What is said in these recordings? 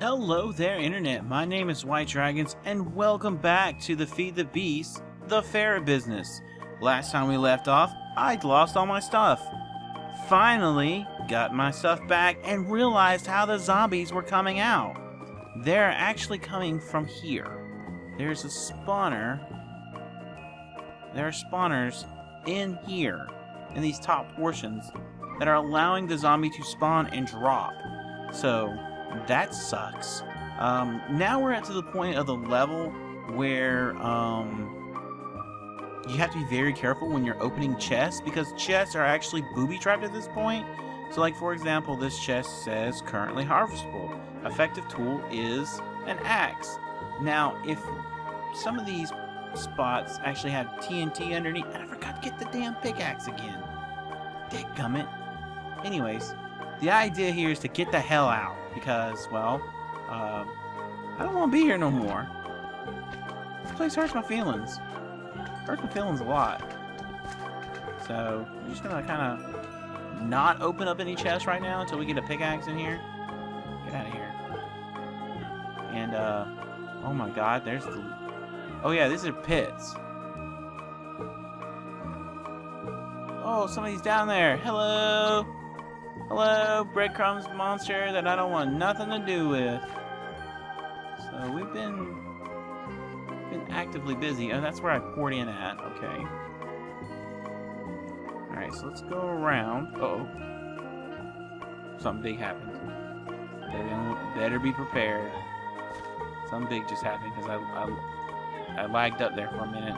Hello there, Internet. My name is White Dragons, and welcome back to the Feed the Beast, the Ferret Business. Last time we left off, I'd lost all my stuff. Finally, got my stuff back and realized how the zombies were coming out. They're actually coming from here. There's a spawner. There are spawners in here, in these top portions, that are allowing the zombie to spawn and drop. So, that sucks. Um, now we're at to the point of the level where um, you have to be very careful when you're opening chests because chests are actually booby trapped at this point. So, like for example, this chest says currently harvestable. Effective tool is an axe. Now, if some of these spots actually have TNT underneath, and I forgot to get the damn pickaxe again. Dadgummit. Anyways, the idea here is to get the hell out because, well, uh, I don't want to be here no more. This place hurts my feelings. Hurts my feelings a lot. So, I'm just gonna kind of not open up any chests right now until we get a pickaxe in here. Get out of here. And, uh, oh my god, there's the... Oh yeah, these are pits. Oh, somebody's down there. Hello. Hello, breadcrumbs monster that I don't want nothing to do with. So we've been been actively busy. Oh, that's where I poured in at. Okay. Alright, so let's go around. Uh oh Something big happened. Better be, better be prepared. Something big just happened because I, I, I lagged up there for a minute.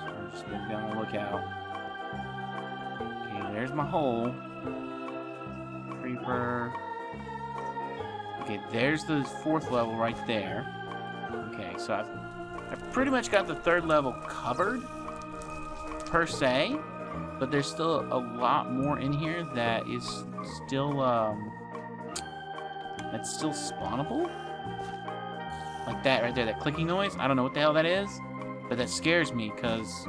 So I'm just gonna the lookout. Okay, there's my hole. Creeper. Okay, there's the fourth level right there. Okay, so I've, I've pretty much got the third level covered, per se, but there's still a lot more in here that is still, um, that's still spawnable. Like that right there, that clicking noise. I don't know what the hell that is, but that scares me because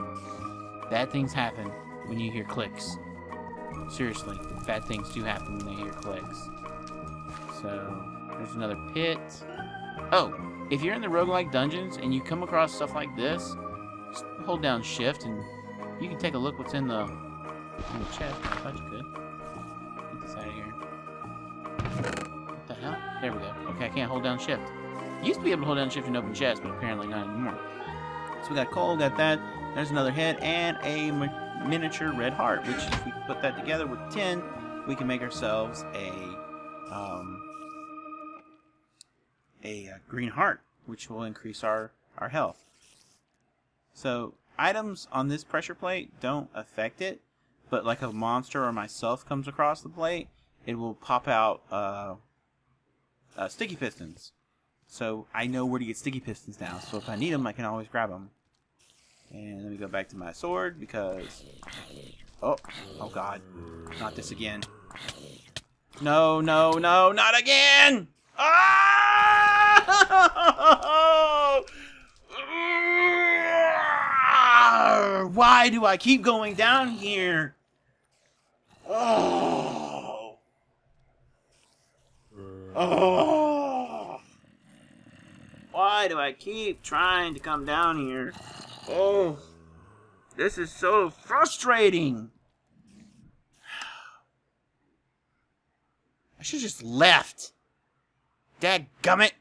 bad things happen when you hear clicks. Seriously, bad things do happen when they hear clicks. So, there's another pit. Oh, if you're in the roguelike dungeons and you come across stuff like this, just hold down shift and you can take a look what's in the, in the chest. I thought you could. Get this out of here. What the hell? There we go. Okay, I can't hold down shift. Used to be able to hold down shift and open chest, but apparently not anymore. So we got coal, got that. There's another head and a miniature red heart, which if we put that together with 10, we can make ourselves a um, a uh, green heart, which will increase our, our health. So items on this pressure plate don't affect it, but like a monster or myself comes across the plate, it will pop out uh, uh, sticky pistons. So I know where to get sticky pistons now, so if I need them, I can always grab them. And let me go back to my sword because... Oh, oh god. Not this again. No, no, no, not again! Ah! Why do I keep going down here? Oh. Oh. Why do I keep trying to come down here? Oh. This is so frustrating. I should have just left. Dad gummit.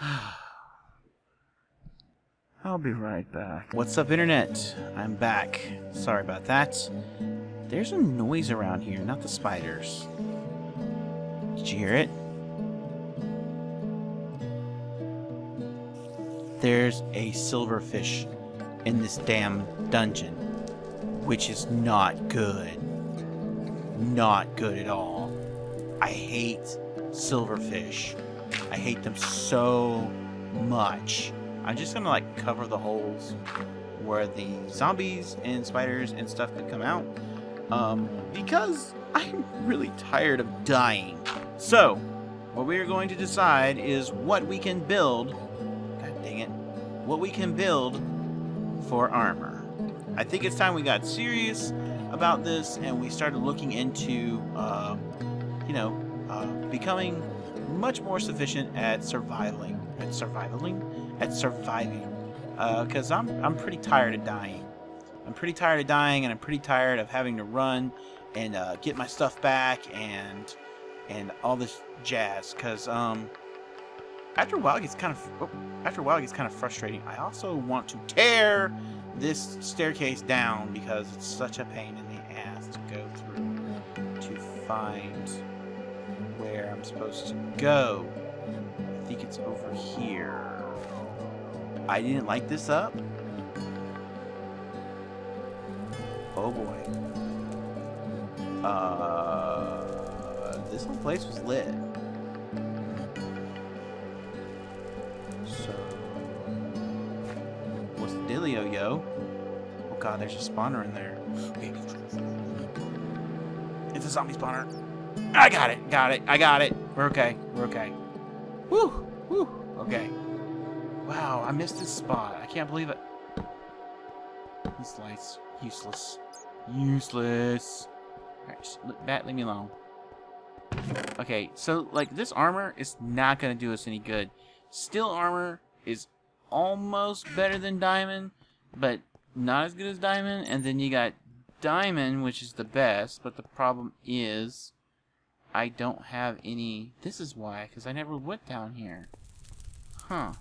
I'll be right back. What's up, Internet? I'm back. Sorry about that. There's a noise around here, not the spiders. Did you hear it? There's a silverfish in this damn dungeon, which is not good. Not good at all. I hate silverfish. I hate them so much. I'm just gonna like cover the holes where the zombies and spiders and stuff could come out. Um, because I'm really tired of dying. So, what we are going to decide is what we can build. Dang it. What we can build for armor. I think it's time we got serious about this and we started looking into, uh, you know, uh, becoming much more sufficient at surviving. At surviving? At surviving. Because uh, I'm, I'm pretty tired of dying. I'm pretty tired of dying, and I'm pretty tired of having to run and uh, get my stuff back and and all this jazz. Because um, after a while, it gets kind of oh, after a while, it gets kind of frustrating. I also want to tear this staircase down because it's such a pain in the ass to go through to find where I'm supposed to go. I think it's over here. I didn't light this up. Oh boy. Uh, this whole place was lit. Dealio, yo? Oh god, there's a spawner in there. It's a zombie spawner. I got it, got it, I got it. We're okay, we're okay. Woo, woo, okay. Wow, I missed this spot. I can't believe it. These lights, useless. Useless. Alright, bat, leave me alone. Okay, so, like, this armor is not to do us any good. Steel armor is almost better than diamond, but not as good as diamond. And then you got diamond, which is the best, but the problem is I don't have any... This is why, because I never went down here. Huh.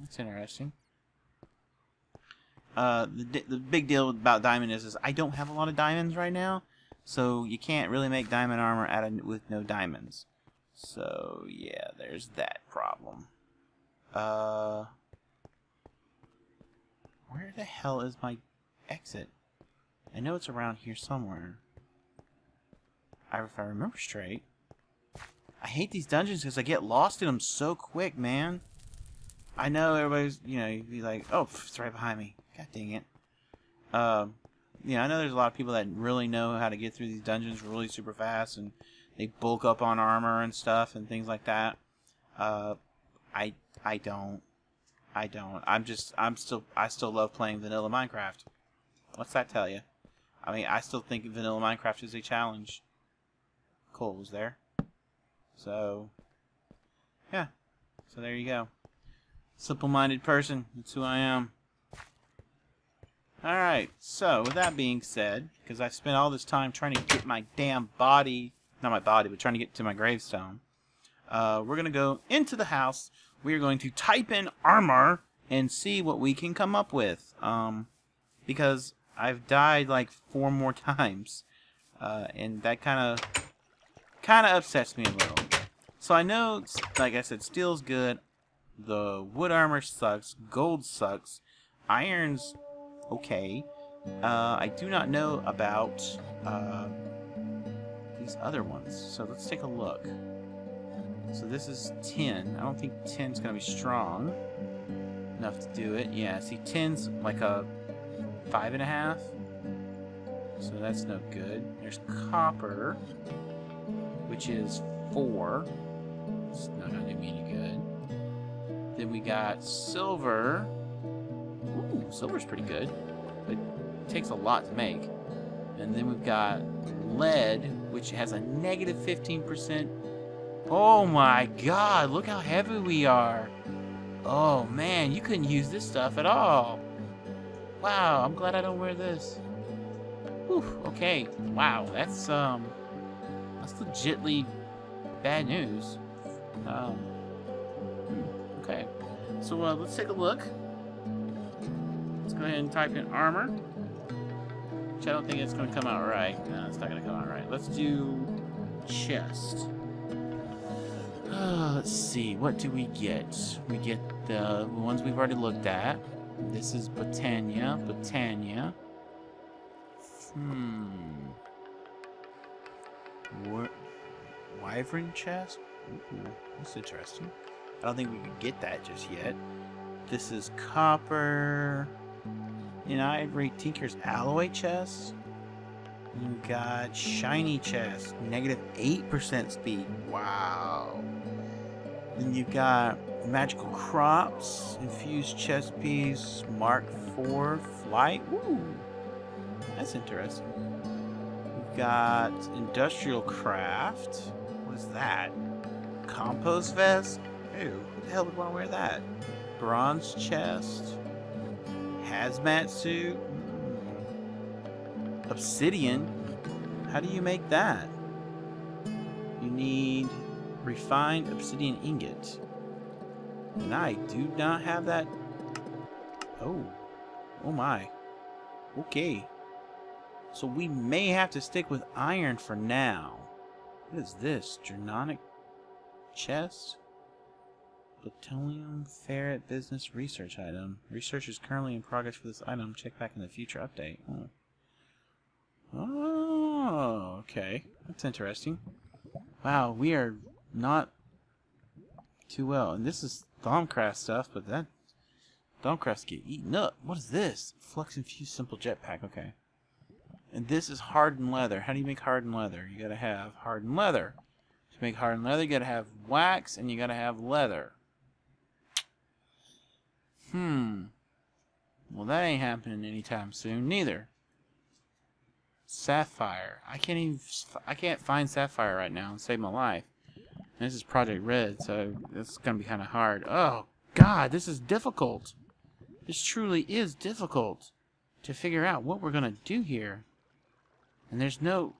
That's interesting. Uh, the, the big deal about diamond is, is I don't have a lot of diamonds right now, so you can't really make diamond armor out of, with no diamonds. So, yeah, there's that problem. Uh, where the hell is my exit? I know it's around here somewhere. I, if I remember straight. I hate these dungeons because I get lost in them so quick, man. I know everybody's, you know, you'd be like, oh, it's right behind me. God dang it. Um, you know, I know there's a lot of people that really know how to get through these dungeons really super fast, and they bulk up on armor and stuff and things like that. Uh, I I don't. I don't. I'm just. I'm still. I still love playing vanilla Minecraft. What's that tell you? I mean, I still think vanilla Minecraft is a challenge. Cole was there. So, yeah. So there you go. Simple-minded person. That's who I am. Alright, so with that being said, because I spent all this time trying to get my damn body, not my body, but trying to get to my gravestone, uh, we're going to go into the house. We are going to type in armor and see what we can come up with. Um, because I've died like four more times. Uh, and that kind of kind of upsets me a little. So I know, like I said, steel's good. The wood armor sucks. Gold sucks. Iron's okay. Uh, I do not know about uh, these other ones. So let's take a look. So this is tin. I don't think tin's going to be strong enough to do it. Yeah, see, tin's like a 5.5. So that's no good. There's copper, which is 4. It's not going to do me any good. Then we got silver. Ooh, silver's pretty good. But it takes a lot to make. And then we've got lead, which has a negative 15% Oh my god, look how heavy we are. Oh man, you couldn't use this stuff at all. Wow, I'm glad I don't wear this. Whew, okay, wow, that's, um, that's legitly bad news. Um, hmm, okay, so uh, let's take a look. Let's go ahead and type in armor. Which I don't think it's going to come out right. No, it's not going to come out right. Let's do chest. Uh, let's see, what do we get? We get the ones we've already looked at. This is Botania, Botania. Hmm. What? Wyvern chest? Ooh, that's interesting. I don't think we can get that just yet. This is copper. Know, Ivory Tinker's alloy chest. You got shiny chest, negative 8% speed. Wow. Then you've got magical crops, infused chest piece, Mark IV flight. Ooh, that's interesting. We've got industrial craft. What's that? Compost vest? Ew, who the hell would want to wear that? Bronze chest? Hazmat suit? Hmm. Obsidian? How do you make that? You need refined obsidian ingot. And I do not have that. Oh. Oh my. Okay. So we may have to stick with iron for now. What is this? Draconic chest? Plutonium ferret business research item. Research is currently in progress for this item. Check back in the future update. Oh, oh okay. That's interesting. Wow, we are not too well. And this is Thaumcraft stuff, but that Thaumcrafts get eaten up. What is this? Flux infused simple jetpack. Okay. And this is hardened leather. How do you make hardened leather? You gotta have hardened leather. To make hardened leather, you gotta have wax and you gotta have leather. Hmm. Well, that ain't happening anytime soon, neither. Sapphire. I can't even. I can't find sapphire right now and save my life. This is Project Red, so it's gonna be kind of hard. Oh God, this is difficult. This truly is difficult to figure out what we're gonna do here. And there's no...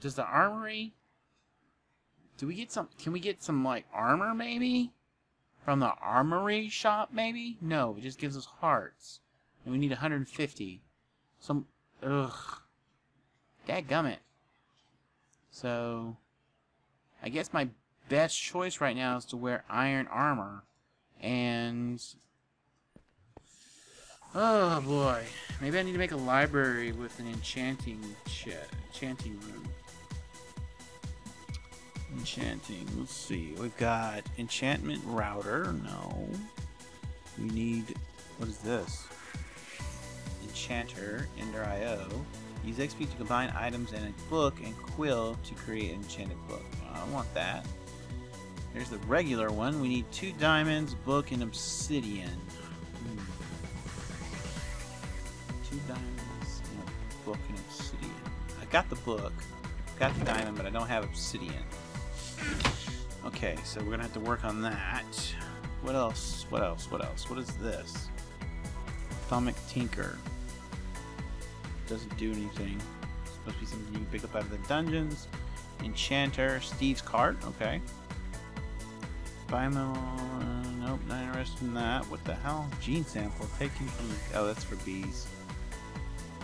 Does the armory... Do we get some... Can we get some, like, armor, maybe? From the armory shop, maybe? No, it just gives us hearts. And we need 150. Some... Ugh. Dadgummit. So... I guess my best choice right now is to wear iron armor. And Oh boy. Maybe I need to make a library with an enchanting enchanting room. Enchanting. Let's see. We've got enchantment router. No. We need. What is this? Enchanter. Ender IO. Use XP to combine items in a book and quill to create an enchanted book. I want that. Here's the regular one. We need two diamonds, book, and obsidian. Hmm. two diamonds and a book and obsidian. I got the book, got the diamond, but I don't have obsidian. Okay, so we're gonna have to work on that. What else? What else? What else? What is this? Atomic Tinker. Doesn't do anything. It's supposed to be something you can pick up out of the dungeons. Enchanter, Steve's cart. Okay. Bimetal. Uh, nope, not interested in that. What the hell? Gene sample taken from the. Oh, that's for bees.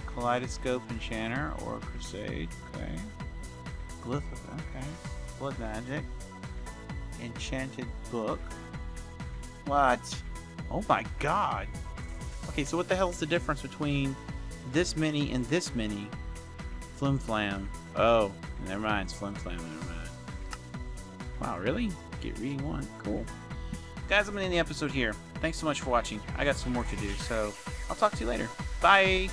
Kaleidoscope Enchanter or Crusade. Okay. Glyph. Okay. Blood Magic. Enchanted Book. What? Oh my god. Okay, so what the hell is the difference between this mini and this mini? Flim Flam. Oh, never mind. It's Flim Flam. Never mind. Wow, really? Get reading one. Cool. Guys, I'm going to end the episode here. Thanks so much for watching. I got some work to do, so I'll talk to you later. Bye!